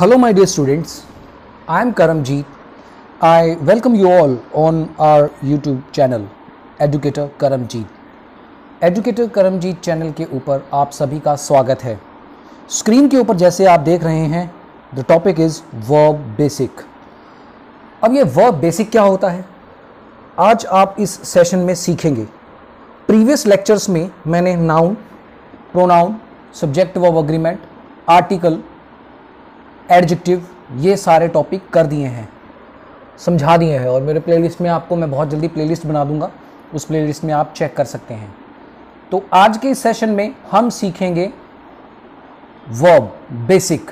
Hello, my dear students. I am Karamjeet. I welcome you all on our YouTube channel, Educator Karamjeet. Educator Karamjeet channel के ऊपर आप सभी का स्वागत है स्क्रीन के ऊपर जैसे आप देख रहे हैं the topic is verb basic अब ये वर्ब बेसिक क्या होता है आज आप इस सेशन में सीखेंगे प्रीवियस लेक्चर्स में मैंने noun pronoun subject verb agreement article adjective, ये सारे टॉपिक कर दिए हैं। समझा दिए हैं और मेरे प्लेलिस्ट में आपको मैं बहुत जल्दी प्लेलिस्ट बना दूँगा। उस प्लेलिस्ट में आप चेक कर सकते हैं। तो आज के इस सेशन में हम सीखेंगे वर्ब बेसिक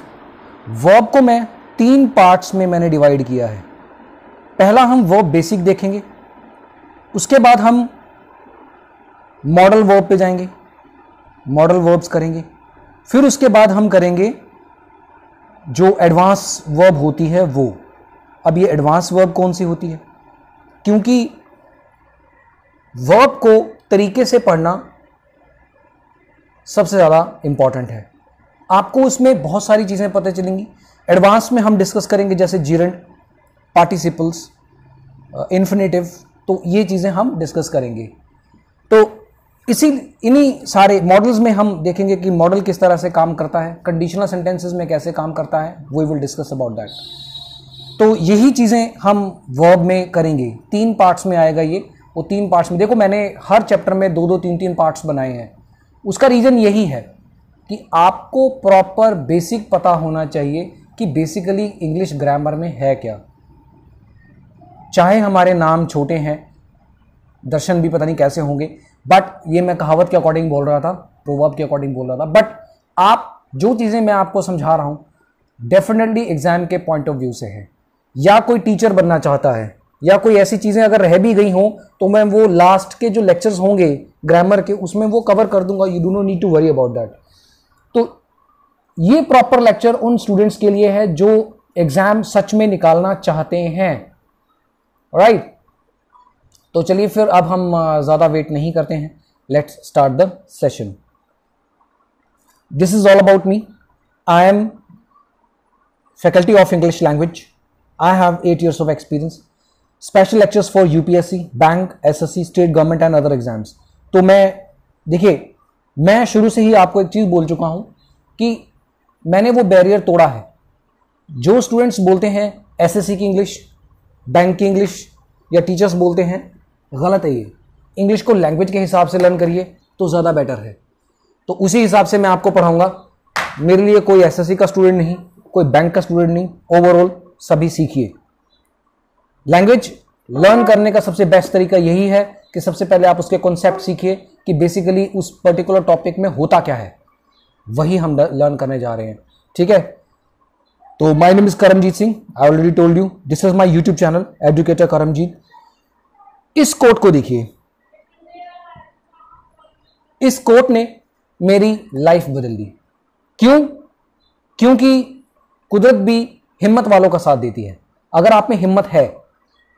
वर्ब को मैं तीन पार्ट्स में मैंने डिवाइड किया है। पहला हम वर्ब बेसिक देखेंगे। उसके बाद हम मॉडल वर्ब पे जाएँगे। मॉडल वर्ब्स करेंगे। फिर उसके बाद हम करेंगे जो एडवांस वर्ब होती है वो। अब ये एडवांस वर्ब कौन सी होती है? क्योंकि वर्ब को तरीके से पढ़ना सबसे ज़्यादा इंपॉर्टेंट है। आपको उसमें बहुत सारी चीज़ें पता चलेंगी। एडवांस में हम डिस्कस करेंगे जैसे जीरेंट पार्टिसिपल्स इन्फिनेटिव तो ये चीज़ें हम डिस्कस करेंगे। इसी इन्हीं सारे मॉडल्स में हम देखेंगे कि मॉडल किस तरह से काम करता है कंडीशनल सेंटेंसेस में कैसे काम करता है वो विल डिस्कस अबाउट दैट तो यही चीज़ें हम वर्ब में करेंगे। तीन पार्ट्स में आएगा ये, वो तीन पार्ट्स में, देखो मैंने हर चैप्टर में दो दो तीन तीन पार्ट्स बनाए हैं। उसका रीज़न यही है कि आपको प्रॉपर बेसिक पता होना चाहिए कि बेसिकली इंग्लिश ग्रामर में है क्या। चाहे हमारे नाम छोटे हैं, दर्शन भी पता नहीं कैसे होंगे बट ये मैं कहावत के अकॉर्डिंग बोल रहा था प्रोवर्ब के अकॉर्डिंग बोल रहा था। बट आप जो चीज़ें मैं आपको समझा रहा हूँ डेफिनेटली एग्ज़ाम के पॉइंट ऑफ़ व्यू से है। या कोई टीचर बनना चाहता है, या कोई ऐसी चीज़ें अगर रह भी गई हों तो मैं वो लास्ट के जो लेक्चर्स होंगे ग्रामर के, उसमें वो कवर कर दूँगा। You do no need to worry about that तो ये प्रॉपर लेक्चर उन स्टूडेंट्स के लिए है जो एग्ज़ाम सच में निकालना चाहते हैं। Right right? तो चलिए फिर अब हम ज़्यादा वेट नहीं करते हैं। Let's start the session this is all about me I am faculty of English language I have eight years of experience special lectures for UPSC bank SSC state government and other exams तो मैं, देखिए, मैं शुरू से ही आपको एक चीज़ बोल चुका हूँ कि मैंने वो बैरियर तोड़ा है। जो स्टूडेंट्स बोलते हैं एसएससी की इंग्लिश बैंक की इंग्लिश या टीचर्स बोलते हैं गलत है ये। इंग्लिश को लैंग्वेज के हिसाब से लर्न करिए तो ज़्यादा बेटर है। तो उसी हिसाब से मैं आपको पढ़ाऊँगा। मेरे लिए कोई एसएससी का स्टूडेंट नहीं, कोई बैंक का स्टूडेंट नहीं। ओवरऑल सभी सीखिए। लैंग्वेज लर्न करने का सबसे बेस्ट तरीका यही है कि सबसे पहले आप उसके कॉन्सेप्ट सीखिए कि बेसिकली उस पर्टिकुलर टॉपिक में होता क्या है। वही हम लर्न करने जा रहे हैं। ठीक है? तो my name is Karamjeet Singh I already told you this is my YouTube channel educator Karamjeet इस कोट को देखिए। इस कोट ने मेरी लाइफ बदल दी। क्यों? क्योंकि कुदरत भी हिम्मत वालों का साथ देती है। अगर आप में हिम्मत है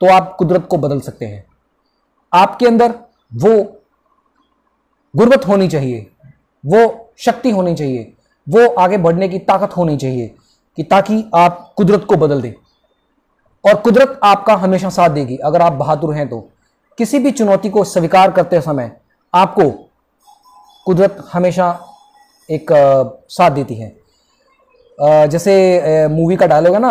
तो आप कुदरत को बदल सकते हैं। आपके अंदर वो गुर्बत होनी चाहिए, वो शक्ति होनी चाहिए, वो आगे बढ़ने की ताकत होनी चाहिए कि ताकि आप कुदरत को बदल दें। और कुदरत आपका हमेशा साथ देगी। अगर आप बहादुर हैं तो। किसी भी चुनौती को स्वीकार करते समय आपको कुदरत हमेशा एक साथ देती है। जैसे मूवी का डायलॉग है ना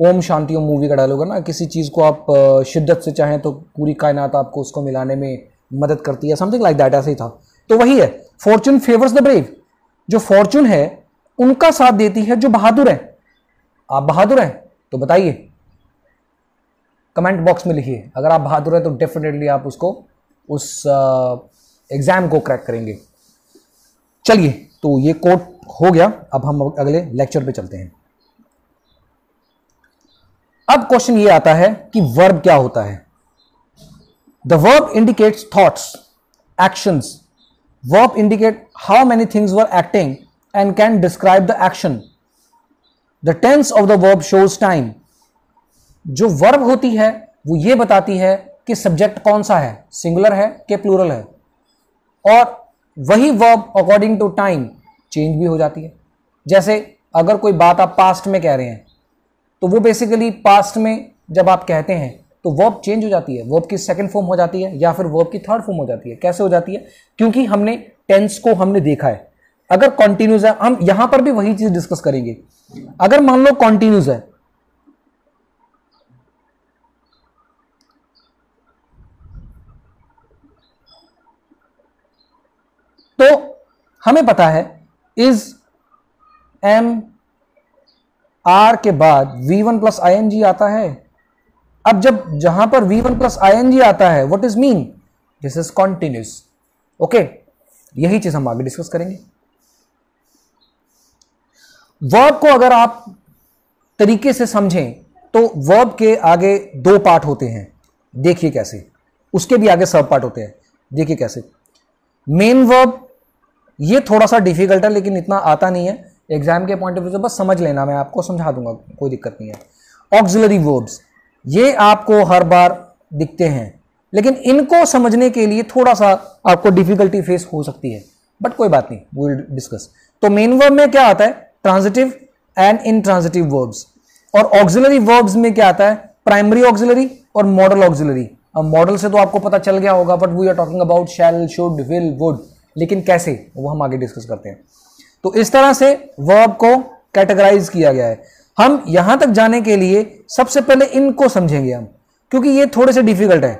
ओम शांति ओम मूवी का डायलॉग है ना, किसी चीज़ को आप शिद्दत से चाहें तो पूरी कायनात आपको उसको मिलाने में मदद करती है समथिंग लाइक दैट ऐसे ही था। तो वही है फॉर्चून फेवर्स द ब्रेव जो फॉर्चून है, उनका साथ देती है जो बहादुर है। आप बहादुर हैं तो बताइए। कमेंट बॉक्स में लिखिए। अगर आप बहादुर हैं तो डेफिनेटली आप उसको, उस एग्ज़ाम को क्रैक करेंगे। चलिए तो ये कोट हो गया। अब हम अगले लेक्चर पे चलते हैं। अब क्वेश्चन ये आता है कि वर्ब क्या होता है? The verb indicates thoughts actions verb indicate how many things were acting and can describe the action the tense of the verb shows time जो वर्ब होती है, वो ये बताती है कि सब्जेक्ट कौन सा है? सिंगुलर है कि प्लूरल है? और वही verb according to time change भी हो जाती है। जैसे अगर कोई बात आप पास्ट में कह रहे हैं तो वो बेसिकली पास्ट में जब आप कहते हैं तो वर्ब चेंज हो जाती है। वर्ब की सेकंड फॉर्म हो जाती है या फिर वर्ब की थर्ड फॉर्म हो जाती है। कैसे हो जाती है? क्योंकि हमने टेंस को हमने देखा है। अगर कॉन्टिन्यूस है, हम यहाँ पर भी वही चीज़ डिस्कस करेंगे। अगर मान लो कॉन्टिन्यूस है तो हमें पता है इज़ एम आर के बाद V one plus I N G आता है। अब जब जहाँ पर V one plus I N G आता है what is mean this is continuous okay यही चीज़ हम आगे डिस्कस करेंगे। वर्ब को अगर आप तरीके से समझें तो वर्ब के आगे दो पार्ट होते हैं। देखिए कैसे। उसके भी आगे सब पार्ट होते हैं। देखिए कैसे। मेन वर्ब ये थोड़ा सा डिफ़िकल्ट है, लेकिन इतना आता नहीं है। एग्ज़ाम के पॉइंट ऑफ़ व्यू से बस समझ लेना, मैं आपको समझा दूँगा, कोई दिक्कत नहीं है। ऑक्सिलरी वर्ब्स ये आपको हर बार दिखते हैं, लेकिन इनको समझने के लिए थोड़ा सा आपको डिफिकल्टी फेस हो सकती है। बट कोई बात नहीं वी विल डिस्कस तो मेन वर्ब में क्या आता है? Transitive and intransitive verbs और ऑक्सिलरी वर्ब्स में क्या आता है? प्राइमरी ऑक्सिलरी और मॉडल ऑक्सिलरी अब मॉडल से तो आपको पता चल गया होगा but we are talking about shall should will would लेकिन कैसे? वो हम आगे डिस्कस करते हैं। तो इस तरह से वर्ब को कैटेगराइज किया गया है। हम यहाँ तक जाने के लिए सबसे पहले इनको समझेंगे हम, क्योंकि ये थोड़े से डिफ़िकल्ट है।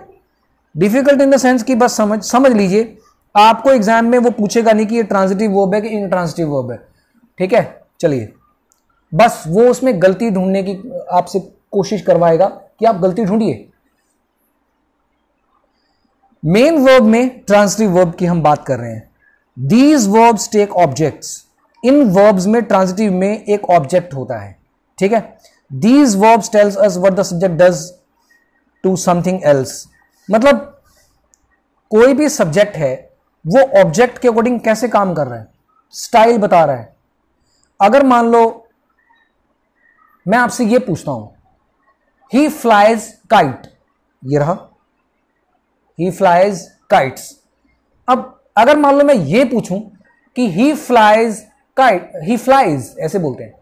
डिफ़िकल्ट इन द सेंस कि बस समझ समझ लीजिए, आपको एग्ज़ाम में वो पूछेगा नहीं कि ये ट्रांजिटिव वर्ब है कि इन ट्रांजिटिव वर्ब है। ठीक है? चलिए। बस वो उसमें गलती ढूँढने की आपसे कोशिश करवाएगा कि आप गलती ढूंढिए। मेन वर्ब में ट्रांजिटिव वर्ब की हम बात कर रहे हैं। दीज वर्ब्स टेक ऑब्जेक्ट्स इन वर्ब्स में ट्रांजिटिव में एक ऑब्जेक्ट होता है। ठीक है? These verbs tells us what the subject does to something else मतलब कोई भी सब्जेक्ट है, वो ऑब्जेक्ट के अकॉर्डिंग कैसे काम कर रहा है? स्टाइल बता रहा है। अगर मान लो, मैं आपसे ये पूछता हूँ। ही फ्लाइज काइट ये रहा। ही फ्लाइज काइट्स अब अगर मान लो मैं ये पूछूँ कि he flies kite he flies ऐसे बोलते हैं।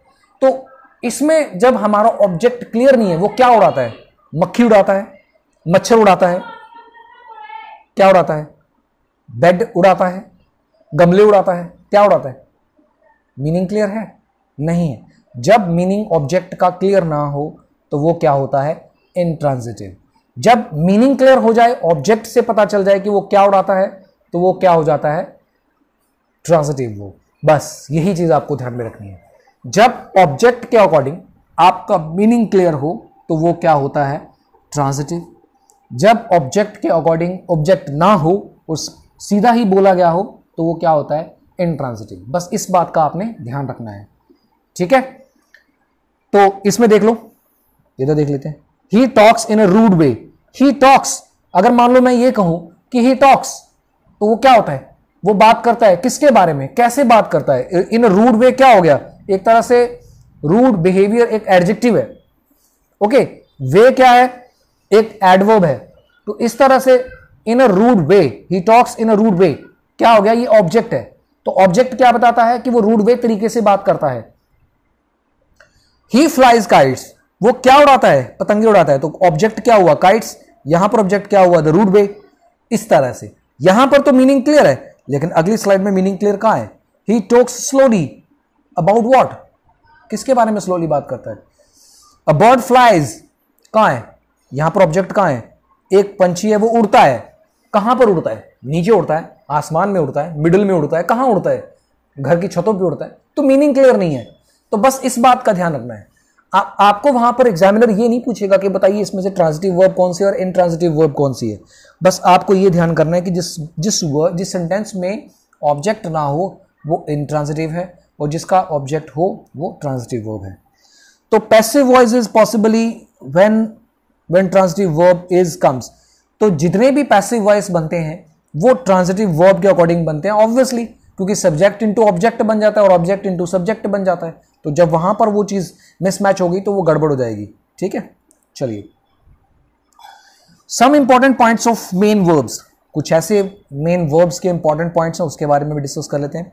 तो इसमें जब हमारा ऑब्जेक्ट क्लियर नहीं है, वो क्या उड़ाता है? मक्खी उड़ाता है? मच्छर उड़ाता है? क्या उड़ाता है? बेड उड़ाता है? गमले उड़ाता है? क्या उड़ाता है? मीनिंग क्लियर है? नहीं है। जब मीनिंग ऑब्जेक्ट का क्लियर ना हो तो वो क्या होता है? इंट्रांजिटिव जब मीनिंग क्लियर हो जाए ऑब्जेक्ट से पता चल जाए कि वो क्या उड़ाता है तो वो क्या हो जाता है? ट्रांजिटिव वो बस, यही चीज़ आपको ध्यान में रखनी है। जब ऑब्जेक्ट के अकॉर्डिंग आपका मीनिंग क्लियर हो तो वो क्या होता है? ट्रांजिटिव जब ऑब्जेक्ट के अकॉर्डिंग ऑब्जेक्ट ना हो, उस सीधा ही बोला गया हो तो वो क्या होता है? इंट्रांजिटिव बस, इस बात का आपने ध्यान रखना है। ठीक है? तो इसमें देख लो। इधर देख लेते हैं। He talks in a rude way he talks अगर मान लो मैं ये कहूँ कि ही टॉक्स तो वो क्या होता है? वो बात करता है किसके बारे में? कैसे बात करता है? इन रूड वे क्या हो गया? एक तरह से रूड बिहेवियर, एक एडजेक्टिव है। ओके? वे क्या है? एक एडवर्ब है। तो इस तरह से in a rude way he talks in a rude way क्या हो गया? ये ऑब्जेक्ट है। तो ऑब्जेक्ट क्या बताता है कि वो रूड वे तरीके से बात करता है। ही फ्लाइज काइट्स वो क्या उड़ाता है? पतंगे उड़ाता है। तो ऑब्जेक्ट क्या हुआ? काइट्स यहाँ पर ऑब्जेक्ट क्या हुआ? द रूट वे इस तरह से। यहाँ पर तो मीनिंग क्लियर है, लेकिन अगली स्लाइड में मीनिंग क्लियर कहाँ है? He talks slowly about what किसके बारे में स्लोली बात करता है? अ बर्ड फ्लाइज कहाँ है? यहाँ पर ऑब्जेक्ट कहाँ है? एक पंछी है, वो उड़ता है। कहाँ पर उड़ता है? नीचे उड़ता है, आसमान में उड़ता है मिडिल में उड़ता है, कहाँ उड़ता है? घर की छतों पर उड़ता है। तो मीनिंग क्लियर नहीं है। तो बस इस बात का ध्यान रखना है। आ, आपको वहाँ पर एग्जामिनर ये नहीं पूछेगा कि बताइए इसमें से ट्रांजिटिव वर्ब कौन सी है और इनट्रांजिटिव वर्ब कौन सी है। बस आपको ये ध्यान करना है कि जिस जिस वर्ब जिस सेंटेंस में ऑब्जेक्ट ना हो वो इनट्रांजिटिव है और जिसका ऑब्जेक्ट हो वो ट्रांजिटिव वर्ब है। तो passive voice is possibly when when transitive verb is comes तो जितने भी पैसिव वॉइस बनते हैं वो ट्रांजिटिव वर्ब के अकॉर्डिंग बनते हैं ऑब्वियसली क्योंकि सब्जेक्ट इंटू ऑब्जेक्ट बन जाता है और ऑब्जेक्ट इंटू सब्जेक्ट बन जाता है। तो जब वहाँ पर वो चीज़ मिसमैच होगी तो वो गड़बड़ हो जाएगी। ठीक है? चलिए। Some important points of main verbs कुछ ऐसे मेन वर्ब्स के इंपॉर्टेंट पॉइंट्स हैं, उसके बारे में भी डिस्कस कर लेते हैं।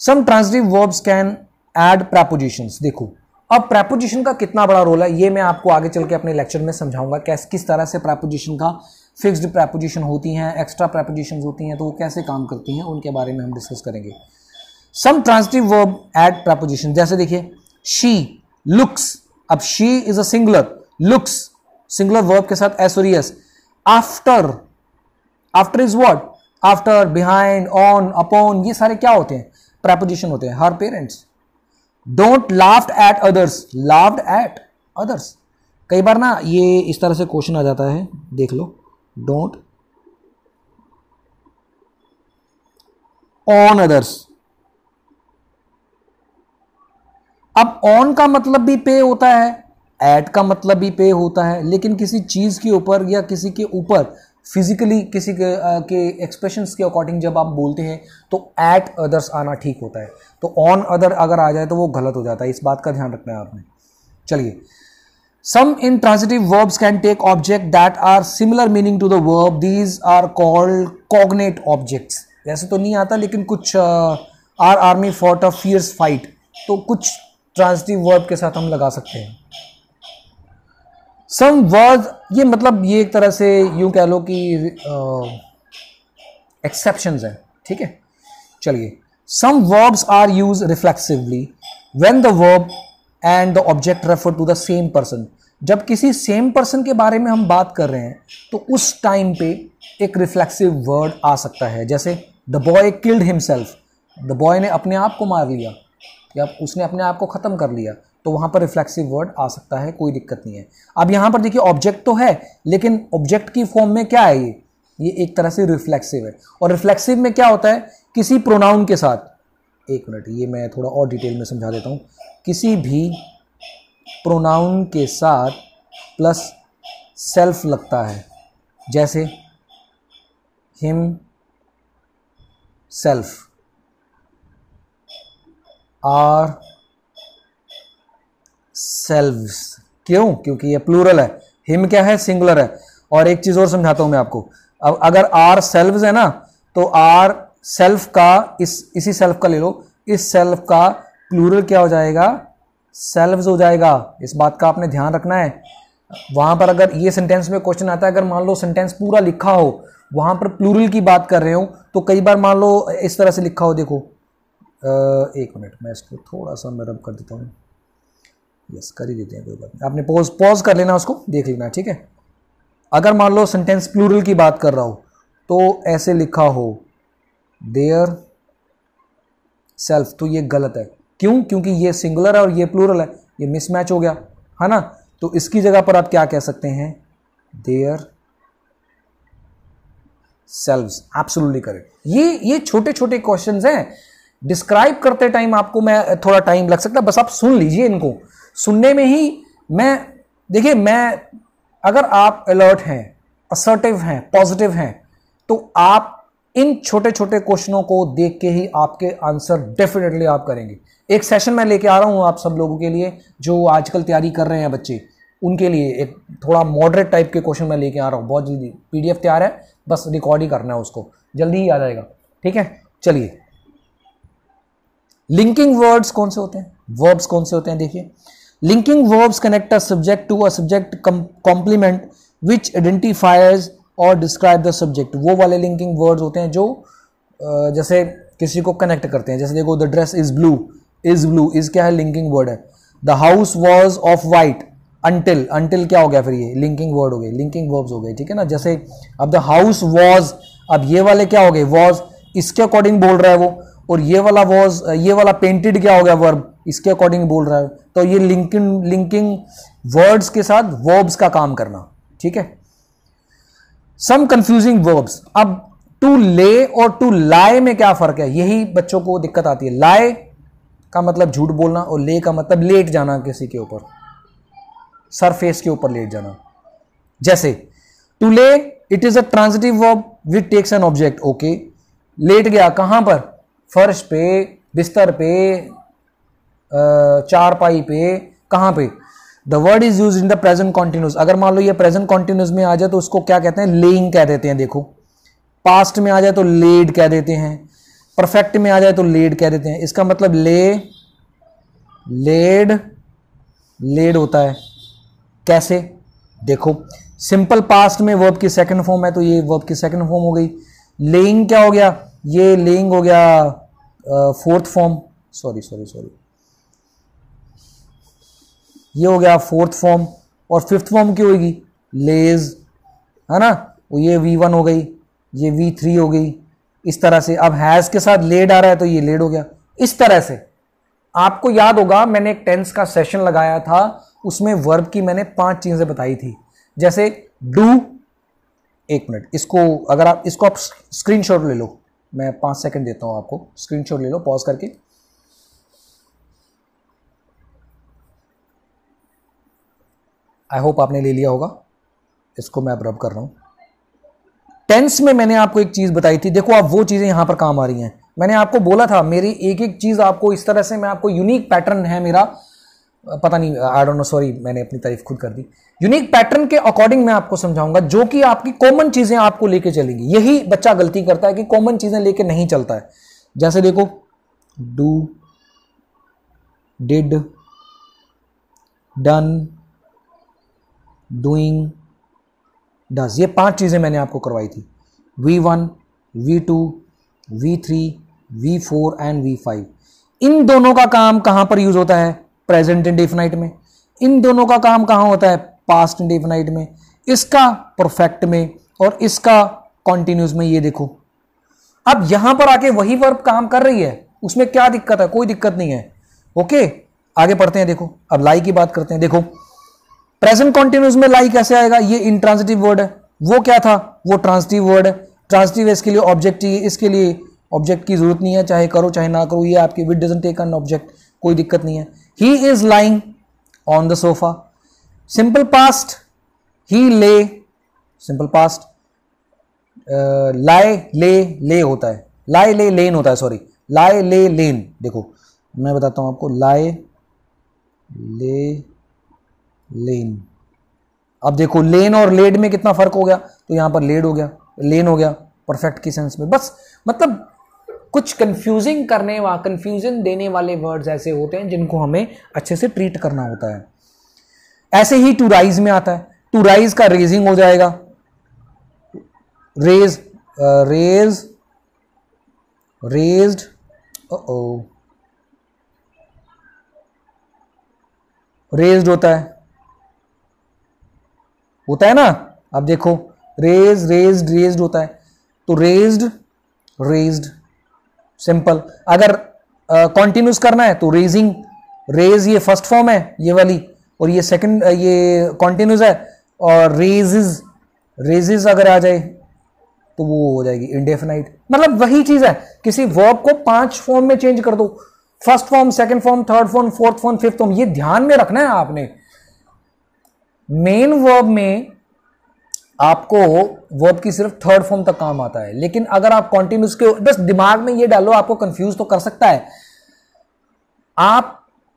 Some transitive verbs can add prepositions देखो, अब प्रपोजिशन का कितना बड़ा रोल है, ये मैं आपको आगे चल के अपने लेक्चर में समझाऊँगा, कैस, किस तरह से प्रपोजिशन का फिक्स्ड प्रपोजिशन होती हैं एक्स्ट्रा प्रपोजिशन होती हैं तो वो कैसे काम करती हैं, उनके बारे में हम डिस्कस करेंगे। Some transitive verb at preposition जैसे देखिए शी लुक्स अब she is a singular looks singular verb के साथ एसोरियस after after is what after behind on upon ये सारे क्या होते हैं? प्रपोजिशन होते हैं, हर parents don't laughed at others laughed at others कई बार ना ये इस तरह से क्वेश्चन आ जाता है, देख लो। डोंट ऑन अदर्स अब ऑन का मतलब भी पे होता है एट का मतलब भी पे होता है लेकिन किसी चीज़ के ऊपर या किसी के ऊपर फिजिकली किसी के आ, के एक्सप्रेशंस के अकॉर्डिंग जब आप बोलते हैं तो एट अदर्स आना ठीक होता है। तो ऑन अदर अगर आ जाए तो वो गलत हो जाता है। इस बात का ध्यान रखना है आपने। चलिए। Intransitive verbs can take object that are similar meaning to the verb these are called cognate objects वैसे तो नहीं आता, लेकिन कुछ our army fought a fierce fight तो कुछ ट्रांसिटिव वर्ब के साथ हम लगा सकते हैं। सम वर्ड ये मतलब ये एक तरह से यूँ कह लो कि एक्सेप्शन है। ठीक है? चलिए। Some verbs are use reflexively when the verb and the object refer to the same person जब किसी सेम पर्सन के बारे में हम बात कर रहे हैं तो उस टाइम पे एक रिफ्लेक्सिव वर्ड आ सकता है। जैसे the boy killed himself the boy ने अपने आप को मार लिया, या उसने अपने आप को ख़त्म कर लिया तो वहाँ पर रिफ्लेक्सिव वर्ड आ सकता है, कोई दिक्कत नहीं है। अब यहाँ पर देखिए ऑब्जेक्ट तो है, लेकिन ऑब्जेक्ट की फॉर्म में क्या है ये? ये एक तरह से रिफ्लेक्सिव है। और रिफ्लेक्सिव में क्या होता है? किसी प्रोनाउन के साथ, एक मिनट, ये मैं थोड़ा और डिटेल में समझा देता हूँ। किसी भी प्रोनाउन के साथ प्लस सेल्फ लगता है। जैसे हिम सेल्फ आर सेल्व्स क्यों? क्योंकि ये प्लूरल है। हिम क्या है? सिंगुलर है। और एक चीज़ और समझाता हूँ मैं आपको। अब अगर आर सेल्व्स है ना तो आर सेल्फ का इस, इसी सेल्फ का ले लो। इस सेल्फ का प्लूरल क्या हो जाएगा? सेल्व्स हो जाएगा। इस बात का आपने ध्यान रखना है। वहाँ पर अगर ये सेंटेंस में क्वेश्चन आता है, अगर मान लो सेंटेंस पूरा लिखा हो, वहाँ पर प्लूरल की बात कर रहे हो तो कई बार मान लो इस तरह से लिखा हो, देखो। एक मिनट मैं इसको थोड़ा सा मैं रब कर देता हूँ। यस कर ही देते हैं, कोई बात नहीं। आपने पॉज पॉज कर लेना उसको, देख लेना, ठीक है? अगर मान लो सेंटेंस प्लूरल की बात कर रहा हो तो ऐसे लिखा हो देयर सेल्फ तो ये गलत है। क्यों? क्योंकि ये सिंगुलर है और ये प्लूरल है। ये मिसमैच हो गया, है ना? तो इसकी जगह पर आप क्या कह सकते हैं? देयर सेल्व एब्सोल्युटली करेक्ट ये ये छोटे छोटे क्वेश्चंस हैं। डिस्क्राइब करते टाइम आपको मैं थोड़ा टाइम लग सकता है। बस आप सुन लीजिए इनको। सुनने में ही मैं, देखिए मैं, अगर आप अलर्ट हैं असर्टिव हैं पॉजिटिव हैं तो आप इन छोटे छोटे क्वेश्चनों को देख के ही आपके आंसर डेफिनेटली आप करेंगे। एक सेशन मैं लेके आ रहा हूँ आप सब लोगों के लिए, जो आजकल तैयारी कर रहे हैं बच्चे, उनके लिए एक थोड़ा मॉडरेट टाइप के क्वेश्चन मैं लेके आ रहा हूँ। बहुत जल्दी पीडीएफ तैयार है, बस रिकॉर्ड ही करना है उसको। जल्दी ही आ जाएगा। ठीक है? चलिए। लिंकिंग वर्ड्स कौन से होते हैं? वर्ब्स कौन से होते हैं? देखिए। Linking connect a subject to a subject com, complement, which identifies और डिस्क्राइब द सब्जेक्ट वो वाले लिंकिंग वर्ड्स होते हैं जो जैसे किसी को कनेक्ट करते हैं। जैसे देखो the dress is blue is blue is क्या है? लिंकिंग वर्ड है। The house was of white until until क्या हो गया फिर ये? लिंकिंग वर्ड हो गए लिंकिंग वर्ब्स हो गए, ठीक है ना? जैसे अब द हाउस वॉज़ अब ये वाले क्या हो गए? वॉज़ इसके अकॉर्डिंग बोल रहा है वो। और ये वाला वॉज़ ये वाला पेंटेड क्या हो गया? वर्ब इसके अकॉर्डिंग बोल रहा है। तो ये लिंकिंग लिंकिंग वर्ड्स के साथ वर्ब्स का काम करना, ठीक है? सम कंफ्यूजिंग वर्ब्स अब टू ले और टू लाए में क्या फ़र्क है? यही बच्चों को दिक्कत आती है। लाए का मतलब झूठ बोलना और ले का मतलब लेट जाना किसी के ऊपर। सरफेस के ऊपर लेट जाना। जैसे to lay it is a transitive verb which takes an object okay late गया कहाँ पर? फर्श पे, बिस्तर पे चारपाई पे, कहाँ पे? The word is use in the present continuous अगर मान लो ये प्रेजेंट कॉन्टिन्यूस में आ जाए तो उसको क्या कहते हैं? लेइंग कह देते हैं, देखो। पास्ट में आ जाए तो लेड कह देते हैं। परफेक्ट में आ जाए तो लेड कह देते हैं। इसका मतलब ले लेड लेड होता है। कैसे? देखो। सिंपल पास्ट में वर्ब की सेकंड फॉर्म है तो ये वर्ब की सेकंड फॉर्म हो गई। लेइंग क्या हो गया? ये लेइंग हो गया fourth form sorry sorry sorry ये हो गया फोर्थ फॉर्म और फिफ्थ फॉर्म की होगी। लेज, है ना? वो ये वी वन हो गई, ये वी थ्री हो गई। इस तरह से। अब हैज़ के साथ लेड आ रहा है तो ये लेड हो गया। इस तरह से। आपको याद होगा, मैंने एक टेंस का सेशन लगाया था। उसमें वर्ब की मैंने पाँच चीज़ें बताई थी। जैसे डू एक मिनट, इसको अगर आप, इसको आप स्क्रीनशॉट ले लो। मैं पाँच सेकंड देता हूँ आपको। स्क्रीनशॉट ले लो पॉज करके। आई होप आपने ले लिया होगा। इसको मैं अब रब कर रहा हूँ। टेंस में मैंने आपको एक चीज़ बताई थी। देखो, आप वो चीज़ें यहाँ पर काम आ रही हैं। मैंने आपको बोला था, मेरी एक एक चीज़ आपको इस तरह से, मैं आपको यूनिक पैटर्न है मेरा। पता नहीं आई डोंट नो सॉरी मैंने अपनी तारीफ़ खुद कर दी। यूनिक पैटर्न के अकॉर्डिंग मैं आपको समझाऊँगा, जो कि आपकी कॉमन चीज़ें आपको लेके चलेंगी। यही बच्चा गलती करता है कि कॉमन चीज़ें लेके नहीं चलता है। जैसे देखो do did done doing does ये पाँच चीज़ें मैंने आपको करवाई थी। V one V two V three V four and V five इन दोनों का काम कहाँ पर यूज़ होता है? प्रेजेंट इंडेफिनाइट में। इन दोनों का काम कहाँ होता है? पास्ट इंडेफिनाइट में। इसका परफेक्ट में और इसका कॉन्टिन्यूस में ये देखो। अब यहाँ पर आके वही वर्ब काम कर रही है। उसमें क्या दिक्कत है? कोई दिक्कत नहीं है। ओके आगे पढ़ते हैं, देखो। अब लाई की बात करते हैं। देखो प्रेजेंट कॉन्टिन्यूस में लाई कैसे आएगा? ये इंट्रांसिटिव वर्ड है। वो क्या था? वो ट्रांसिटिव वर्ड है। ट्रांसिटिव इसके लिए ऑब्जेक्ट चाहिए इसके लिए ऑब्जेक्ट की ज़रूरत नहीं है। चाहे करो, चाहे ना करो, ये आपकी with doesn't take an object कोई दिक्कत नहीं है। He is lying on the sofa simple past he lay simple past लाए ले ले होता है। लाए ले लेन होता है सॉरी लाए ले लेन देखो, मैं बताता हूँ आपको। लाए ले लेन। अब देखो, लेन और लेड में कितना फ़र्क हो गया? तो यहाँ पर लेड हो गया, लेन हो गया परफेक्ट की सेंस में। बस मतलब कुछ कंफ्यूजिंग करने वा कंफ्यूजन देने वाले वर्ड्स ऐसे होते हैं जिनको हमें अच्छे से ट्रीट करना होता है। ऐसे ही टू राइज में आता है। टू राइज का रेजिंग हो जाएगा। रेज रेज रेज्ड ओ रेज्ड होता है। होता है ना? अब देखो रेज रेज रेज्ड होता है। तो रेज्ड रेज्ड सिंपल अगर कॉन्टिन्यूस uh, करना है तो रेजिंग रेज ये फ़र्स्ट फॉर्म है ये वाली। और ये सेकंड ये कॉन्टिन्यूस है और रेजिज रेजिज अगर आ जाए तो वो हो जाएगी इंडेफिनाइट मतलब वही चीज़ है किसी वर्ब को पाँच फॉर्म में चेंज कर दो। First form second form third form fourth form fifth form ये ध्यान में रखना है आपने। मेन वर्ब में आपको वर्ब की सिर्फ़ थर्ड फॉर्म तक काम आता है। लेकिन अगर आप कॉन्टिन्यूस के बस दिमाग में ये डालो, आपको कंफ्यूज तो कर सकता है। आप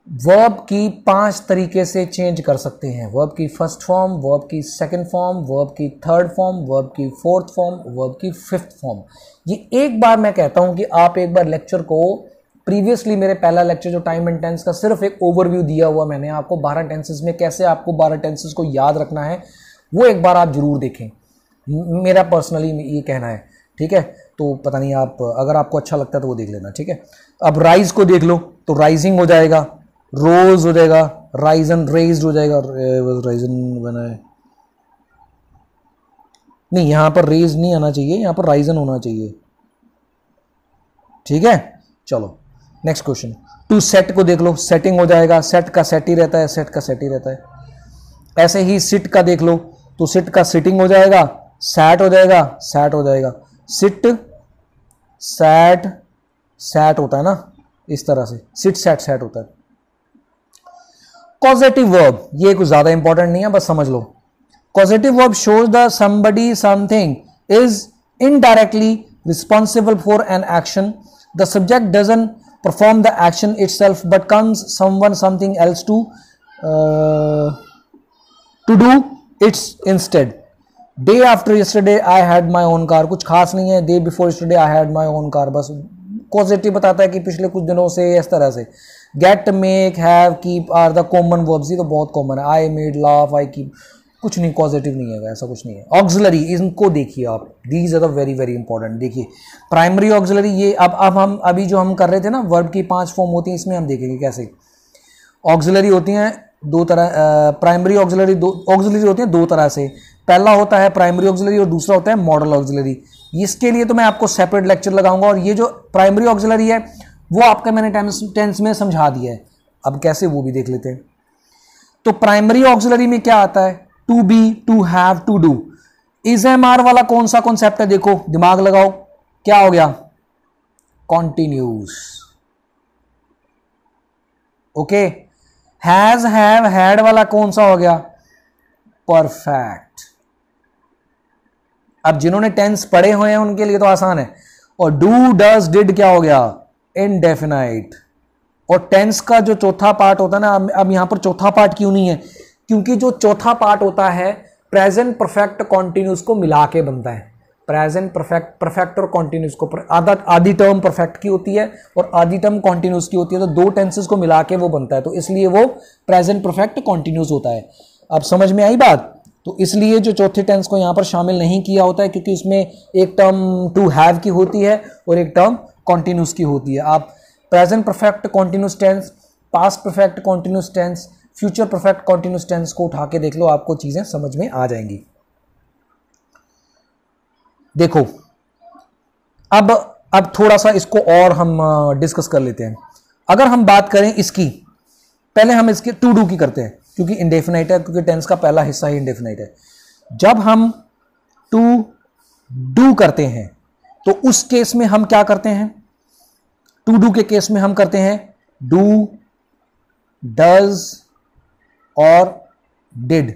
वर्ब की पाँच तरीके से चेंज कर सकते हैं। वर्ब की फ़र्स्ट फॉर्म वर्ब की सेकंड फॉर्म वर्ब की थर्ड फॉर्म वर्ब की फोर्थ फॉर्म वर्ब की फिफ्थ फॉर्म ये एक बार मैं कहता हूँ कि आप एक बार लेक्चर को प्रीवियसली मेरे पहला लेक्चर जो टाइम एंड टेंस का सिर्फ़ एक ओवरव्यू दिया हुआ मैंने आपको बारह टेंसेस में, कैसे आपको बारह टेंसेस को याद रखना है, वो एक बार आप ज़रूर देखें। मेरा पर्सनली ये कहना है, ठीक है? तो पता नहीं आप, अगर आपको अच्छा लगता है तो वो देख लेना, ठीक है? अब राइज को देख लो तो राइजिंग हो जाएगा रोज हो जाएगा राइजन रेज्ड हो जाएगा राइजन बना है नहीं, यहाँ पर रेज नहीं आना चाहिए, यहाँ पर राइजन होना चाहिए। ठीक है? चलो। नेक्स्ट क्वेश्चन टू सेट को देख लो सेटिंग हो जाएगा सेट का सेट ही रहता है सेट का सेट ही रहता है। ऐसे ही सिट का देख लो तो सिट का सिटिंग हो जाएगा सैट हो जाएगा सैट हो जाएगा। सिट सैट सैट होता है ना, इस तरह से। सिट सैट सैट होता है। कॉजेटिव वर्ब ये कुछ ज़्यादा इंपॉर्टेंट नहीं है, बस समझ लो। Causative verb shows the somebody something is indirectly responsible for an action the subject doesn't perform the action itself but comes someone something else to to do its instead day after yesterday I had my own car कुछ खास नहीं है। Day before yesterday I had my own car बस positive बताता है कि पिछले कुछ दिनों से इस तरह से। Get make have keep are the common verbs ये तो बहुत कॉमन है। I made laugh I keep कुछ नहीं पॉजिटिव नहीं है, ऐसा कुछ नहीं है। ऑक्सिलरी इनको देखिए आप। These are the very very important देखिए प्राइमरी ऑक्सिलरी ये अब अब हम, अभी जो हम कर रहे थे ना वर्ब की पाँच फॉर्म होती हैं, इसमें हम देखेंगे कैसे। ऑक्सिलरी होती हैं दो तरह प्राइमरी ऑक्सिलरी दो ऑक्सिलरी होती हैं दो तरह से। पहला होता है प्राइमरी ऑक्सिलरी और दूसरा होता है मॉडल ऑक्सिलरी इसके लिए तो मैं आपको सेपरेट लेक्चर लगाऊँगा और ये जो प्राइमरी ऑक्सिलरी है, वो आपका मैंने टेंस में समझा दिया है। अब कैसे वो भी देख लेते हैं। तो प्राइमरी ऑक्सिलरी में क्या आता है? To be to have to do is am are वाला कौन सा कॉन्सेप्ट है? देखो, दिमाग लगाओ। क्या हो गया? Continuous okay has have had वाला कौन सा हो गया? परफेक्ट अब जिन्होंने टेंस पढ़े हुए हैं, उनके लिए तो आसान है। और डू डज डिड क्या हो गया? इनडेफिनाइट और टेंस का जो चौथा पार्ट होता है ना, अब यहाँ पर चौथा पार्ट क्यों नहीं है? क्योंकि जो चौथा पार्ट होता है प्रेजेंट परफेक्ट कॉन्टिन्यूस को मिला के बनता है। प्रेजेंट परफेक्ट परफेक्ट और कॉन्टिन्यूस को आधा आधी टर्म परफेक्ट की होती है और आधी टर्म कॉन्टिन्यूस की होती है तो दो टेंसेस को मिला के वो बनता है। तो इसलिए वो प्रेजेंट परफेक्ट कॉन्टिन्यूस होता है। अब समझ में आई बात? तो इसलिए जो चौथे टेंस को यहाँ पर शामिल नहीं किया होता है, क्योंकि उसमें एक टर्म टू हैव की होती है और एक टर्म कॉन्टिन्यूस की होती है। आप present perfect continuous tense past perfect continuous tense future perfect continuous tense को उठा के देख लो, आपको चीज़ें समझ में आ जाएँगी। देखो, अब अब थोड़ा सा इसको और हम डिस्कस कर लेते हैं। अगर हम बात करें इसकी, पहले हम इसके टू डू की करते हैं, क्योंकि इंडेफिनाइट है, क्योंकि टेंस का पहला हिस्सा ही इंडेफिनाइट है। जब हम टू डू करते हैं तो उस केस में हम क्या करते हैं? टू डू के केस में हम करते हैं, डू, डज और डिड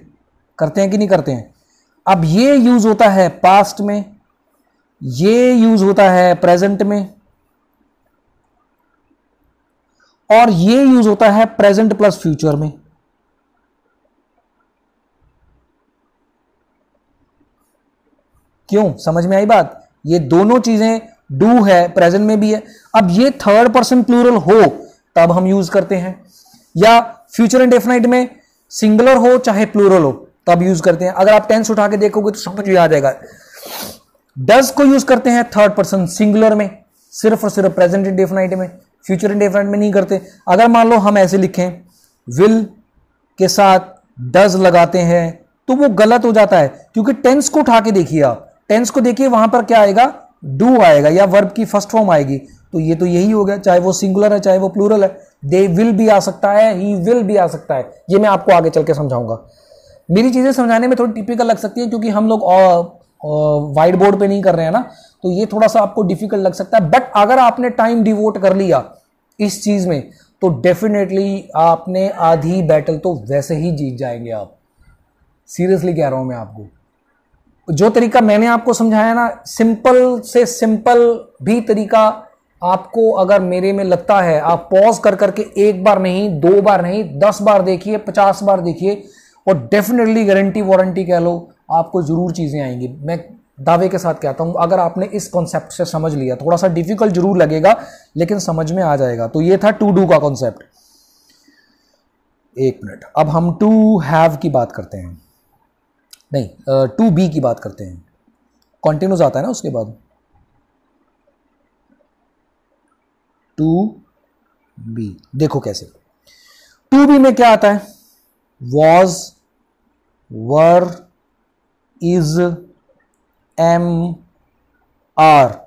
करते हैं कि नहीं करते हैं? अब ये यूज़ होता है पास्ट में, ये यूज़ होता है प्रेजेंट में, और ये यूज़ होता है प्रेजेंट प्लस फ्यूचर में। क्यों? समझ में आई बात? ये दोनों चीज़ें डू है प्रेजेंट में भी है। अब ये थर्ड पर्सन प्लूरल हो, तब हम यूज़ करते हैं। या फ्यूचर इंडेफिनाइट में सिंगुलर हो चाहे प्लूरल हो, तब यूज़ करते हैं। अगर आप टेंस उठा के देखोगे तो समझ में आ जाएगा। डज को यूज़ करते हैं थर्ड पर्सन सिंगुलर में, सिर्फ़ और सिर्फ़ प्रेजेंट इंडेफिनाइट में फ्यूचर इंडेफिनाइट में नहीं करते। अगर मान लो हम ऐसे लिखें विल के साथ डज लगाते हैं तो वो गलत हो जाता है। क्योंकि टेंस को उठा के देखिए आप। टेंस को देखिए, वहाँ पर क्या आएगा? डू आएगा या वर्ब की फ़र्स्ट फॉर्म आएगी। तो ये तो यही हो गया, चाहे वो सिंगुलर है, चाहे वो प्लूरल है। दे विल भी आ सकता है ही विल भी आ सकता है। ये मैं आपको आगे चल के समझाऊँगा। मेरी चीज़ें समझाने में थोड़ी टिपिकल लग सकती है, क्योंकि हम लोग वाइट बोर्ड पे नहीं कर रहे हैं ना तो ये थोड़ा सा आपको डिफ़िकल्ट लग सकता है। बट अगर आपने टाइम डिवोट कर लिया इस चीज़ में तो डेफिनेटली आपने आधी बैटल तो वैसे ही जीत जाएँगे आप। सीरियसली कह रहा हूँ मैं आपको। जो तरीका मैंने आपको समझाया ना सिंपल से सिंपल भी तरीका आपको अगर मेरे में लगता है, आप पॉज कर करके एक बार नहीं, दो बार नहीं, दस बार देखिए, पचास बार देखिए, और डेफिनेटली गारंटी वारंटी कह लो, आपको ज़रूर चीज़ें आएँगी। मैं दावे के साथ कहता हूँ, अगर आपने इस कॉन्सेप्ट से समझ लिया थोड़ा सा डिफ़िकल्ट ज़रूर लगेगा, लेकिन समझ में आ जाएगा। तो ये था टू डू का कॉन्सेप्ट एक मिनट, अब हम टू हैव की बात करते हैं। नहीं टू बी की बात करते हैं। कॉन्टिन्यूस आता है ना उसके बाद? To be. देखो कैसे। टू बी में क्या आता है? Was were is am are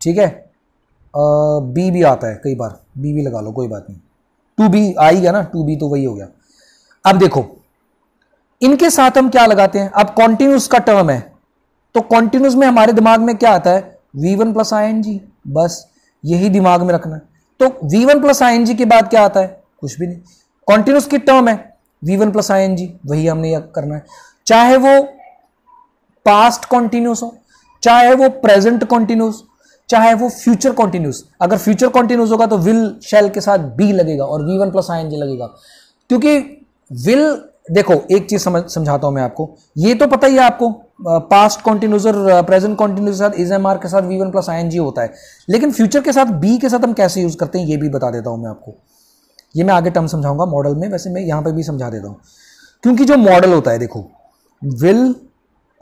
ठीक है? बी भी आता है कई बार। बी भी लगा लो, कोई बात नहीं। टू बी आई गया ना, टू बी तो वही हो गया। अब देखो, इनके साथ हम क्या लगाते हैं? अब कॉन्टिन्यूस का टर्म है। तो कॉन्टिन्यूस में हमारे दिमाग में क्या आता है? V one plus I N G बस। यही दिमाग में रखना। तो V one plus I N G के बाद क्या आता है? कुछ भी नहीं। कॉन्टिन्यूस की टर्म है। V one plus I N G वही हमने करना है। चाहे वो पास्ट कॉन्टिन्यूस हो, चाहे वो प्रेजेंट कॉन्टिन्यूस चाहे वो फ्यूचर कॉन्टिन्यूस अगर फ्यूचर कॉन्टिन्यूस होगा तो विल शेल के साथ बी लगेगा और V one plus I N G लगेगा। क्योंकि विल देखो, एक चीज़ समझ, समझाता हूँ मैं आपको। ये तो पता ही है आपको पास्ट कॉन्टिन्यूस और प्रेजेंट कॉन्टिन्यूस के साथ इज़ एम आर के साथ V one plus I N G होता है। लेकिन फ्यूचर के साथ बी के साथ हम कैसे यूज़ करते हैं, ये भी बता देता हूँ मैं आपको। ये मैं आगे टर्म समझाऊँगा मॉडल में, वैसे मैं यहाँ पर भी समझा देता हूँ। क्योंकि जो मॉडल होता है, देखो विल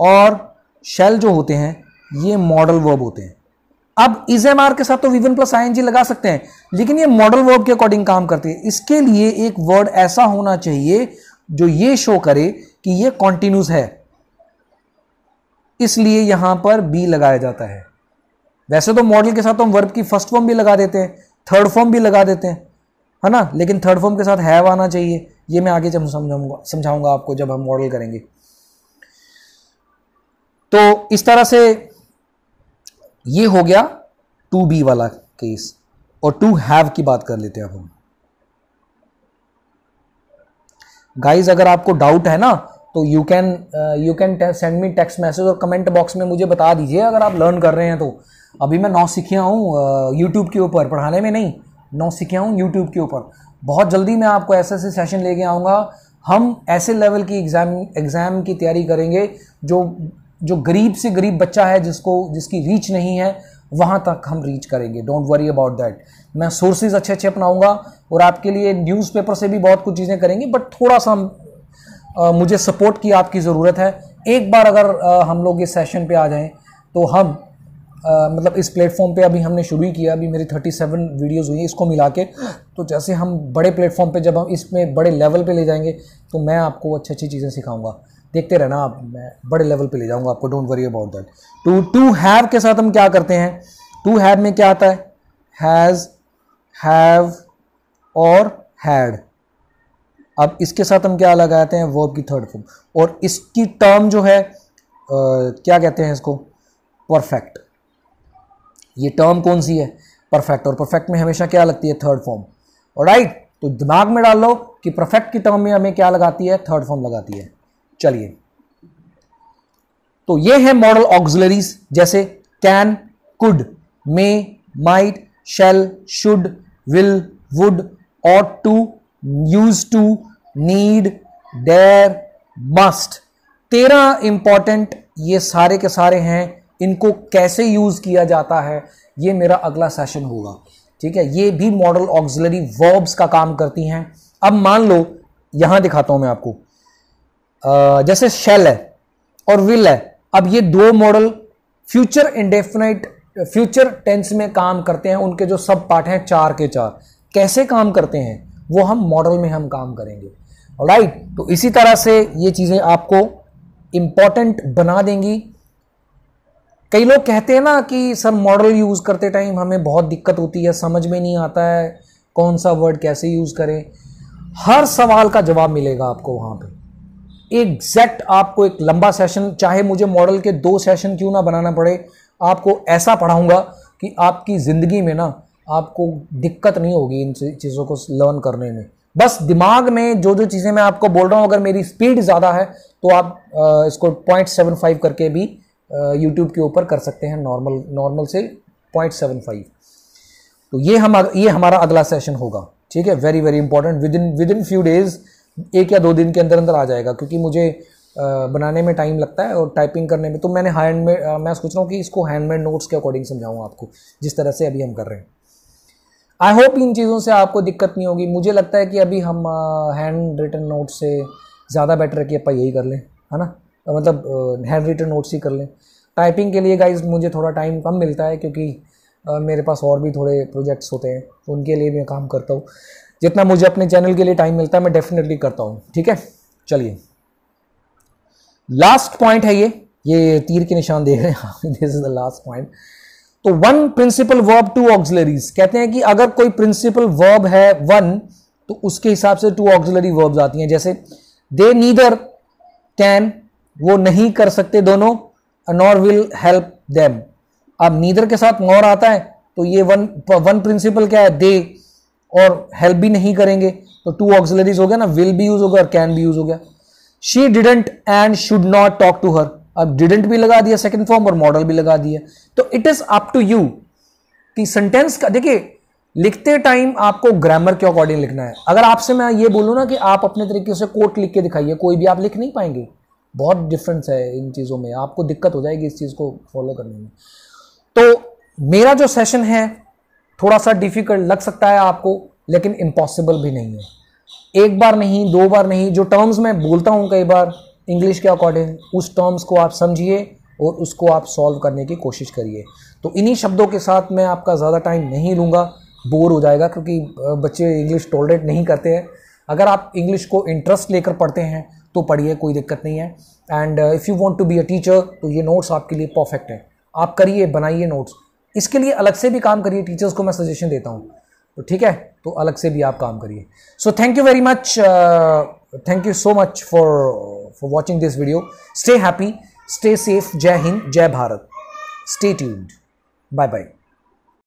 और शेल जो होते हैं, ये मॉडल वर्ब होते हैं। अब इज़ एम आर के साथ तो V one plus I N G लगा सकते हैं, लेकिन ये मॉडल वर्ब के अकॉर्डिंग काम करती है। इसके लिए एक वर्ड ऐसा होना चाहिए, जो ये शो करे कि ये कॉन्टिन्यूस है। इसलिए यहाँ पर बी लगाया जाता है। वैसे तो मॉडल के साथ हम वर्ब की फ़र्स्ट फॉर्म भी लगा देते हैं थर्ड फॉर्म भी लगा देते हैं, है ना? लेकिन थर्ड फॉर्म के साथ हैव आना चाहिए, ये मैं आगे जब समझाऊँगा समझाऊँगा आपको जब हम मॉडल करेंगे। तो इस तरह से ये हो गया टू बी वाला केस और टू हैव की बात कर लेते हैं अब हम। गाइज़ अगर आपको डाउट है ना तो you can you can send me text message और कमेंट बॉक्स में मुझे बता दीजिए अगर आप लर्न कर रहे हैं तो। अभी मैं नौ सीखिया हूँ यूट्यूब के ऊपर, पढ़ाने में नहीं, नौ सीखिया हूँ यूट्यूब के ऊपर। बहुत जल्दी मैं आपको ऐसे ऐसे सेशन लेके आऊँगा। हम ऐसे लेवल की एग्ज़ाम एग्ज़ाम की तैयारी करेंगे जो जो गरीब से गरीब बच्चा है जिसको, जिसकी रीच नहीं है, वहाँ तक हम रीच करेंगे। डोंट वरी अबाउट दैट मैं सोर्सेज अच्छे अच्छे अपनाऊँगा और आपके लिए न्यूज़पेपर से भी बहुत कुछ चीज़ें करेंगे बट थोड़ा सा आ, मुझे सपोर्ट की आपकी ज़रूरत है। एक बार अगर आ, हम लोग इस सेशन पे आ जाएँ तो हम आ, मतलब इस प्लेटफॉर्म पे अभी हमने शुरू ही किया अभी मेरी 37 वीडियोस हुई इसको मिला के। तो जैसे हम बड़े प्लेटफॉर्म पे जब हम इसमें बड़े लेवल पे ले जाएँगे तो मैं आपको अच्छी अच्छी चीज़ें सिखाऊँगा। देखते रहना आप मैं बड़े लेवल पे ले जाऊँगा आपको don't worry about that to to have के साथ हम क्या करते हैं? टू हैव में क्या आता है? हैज़ हैव और हैड अब इसके साथ हम क्या लगाते हैं? वर्ब की थर्ड फॉर्म और इसकी टर्म जो है आ, क्या कहते हैं इसको? परफेक्ट ये टर्म कौन सी है? परफेक्ट और परफेक्ट में हमेशा क्या लगती है? थर्ड फॉर्म और राइट तो दिमाग में डाल लो कि परफेक्ट की टर्म में हमें क्या लगाती है? थर्ड फॉर्म लगाती है. चलिए. तो ये है मॉडल ऑक्सिलरीज जैसे can could may might shall should will would ought to use to need dare must तेरह इंपॉर्टेंट ये सारे के सारे हैं, इनको कैसे यूज़ किया जाता है, ये मेरा अगला सेशन होगा। ठीक है, ये भी मॉडल ऑक्सिलरी वर्ब्स का काम करती हैं। अब मान लो, यहाँ दिखाता हूँ मैं आपको। जैसे शेल है और विल है। अब ये दो modal future indefinite future tense में काम करते हैं, उनके जो सब पार्ट हैं, चार के चार। कैसे काम करते हैं? वो हम मॉडल में हम काम करेंगे। Right right? तो इसी तरह से ये चीज़ें आपको इंपॉर्टेंट बना देंगी। कई लोग कहते हैं ना कि सर मॉडल यूज़ करते टाइम हमें बहुत दिक्कत होती है, समझ में नहीं आता है कौन सा वर्ड कैसे यूज़ करें। हर सवाल का जवाब मिलेगा आपको वहाँ पे। एग्जैक्ट आपको एक लंबा सेशन चाहे मुझे मॉडल के दो सेशन क्यों ना बनाना पड़े, आपको ऐसा पढ़ाऊँगा कि आपकी ज़िंदगी में ना आपको दिक्कत नहीं होगी इन चीज़ों को लर्न करने में। बस दिमाग में जो जो चीज़ें मैं आपको बोल रहा हूँ, अगर मेरी स्पीड ज़्यादा है तो आप इसको पॉइंट सेवन फाइव करके भी यूट्यूब के ऊपर कर सकते हैं नॉर्मल नॉर्मल से पॉइंट सेवन फाइव तो ये हम, ये हमारा अगला सेशन होगा। ठीक है? Very very important within within few days एक या दो दिन के अंदर अंदर आ जाएगा, क्योंकि मुझे बनाने में टाइम लगता है और टाइपिंग करने में। तो मैंने हैंडमेड मैं सोच रहा हूँ कि इसको हैंडमेड नोट्स के अकॉर्डिंग समझाऊँ आपको, जिस तरह से अभी हम कर रहे हैं। आई होप इन चीज़ों से आपको दिक्कत नहीं होगी। मुझे लगता है कि अभी हम हैंड रिटन नोट से ज़्यादा बेटर है कि अपन यही कर लें, है ना? मतलब हैंड रिटन नोट्स ही कर लें। टाइपिंग के लिए गाइज़ मुझे थोड़ा टाइम कम मिलता है क्योंकि मेरे पास और भी थोड़े प्रोजेक्ट्स होते हैं तो उनके लिए मैं काम करता हूँ। जितना मुझे अपने चैनल के लिए टाइम मिलता है, मैं डेफिनेटली करता हूँ, ठीक है? चलिए। लास्ट पॉइंट है ये। ये तीर के निशान देख रहे हैं this is the last point तो one principal verb two auxiliaries कहते हैं कि अगर कोई प्रिंसिपल वर्ब है वन तो उसके हिसाब से टू ऑक्सिलरी वर्ब्स आती हैं। जैसे, दे नीदर कैन वो नहीं कर सकते दोनों नॉर विल हेल्प देम अब नीदर के साथ नॉर आता है तो ये वन वन प्रिंसिपल क्या है? दे और हेल्प भी नहीं करेंगे। तो टू ऑक्सिलरीज हो गया ना विल भी यूज़ हो गया और कैन भी यूज़ हो गया। She didn't and should not talk to her अब डिडेंट भी लगा दिया सेकेंड फॉर्म और मॉडल भी लगा दिया। तो it is up to you कि सेंटेंस का देखिए, लिखते टाइम आपको ग्रामर के अकॉर्डिंग लिखना है। अगर आपसे मैं ये बोलूँ ना कि आप अपने तरीके से कोट लिख के दिखाइए, कोई भी आप लिख नहीं पाएँगे। बहुत डिफरेंस है इन चीज़ों में। आपको दिक्कत हो जाएगी इस चीज़ को फॉलो करने में। तो मेरा जो सेशन है थोड़ा सा डिफ़िकल्ट लग सकता है आपको, लेकिन इम्पॉसिबल भी नहीं है। एक बार नहीं, दो बार नहीं, जो टर्म्स मैं बोलता हूँ कई बार इंग्लिश के अकॉर्डिंग उस टर्म्स को आप समझिए और उसको आप सॉल्व करने की कोशिश करिए। तो इन्हीं शब्दों के साथ मैं आपका ज़्यादा टाइम नहीं लूँगा बोर हो जाएगा क्योंकि बच्चे इंग्लिश टॉलरेट नहीं करते हैं। अगर आप इंग्लिश को इंटरेस्ट लेकर पढ़ते हैं तो पढ़िए, कोई दिक्कत नहीं है। And if you want to be a teacher तो ये नोट्स आपके लिए परफेक्ट है। आप करिए, बनाइए नोट्स इसके लिए अलग से भी काम करिए टीचर्स को मैं सजेशन देता हूँ। तो ठीक है तो अलग से भी आप काम करिए। So thank you very much thank you so much for for watching this video stay happy stay safe जय हिंद जय Bharat stay tuned bye bye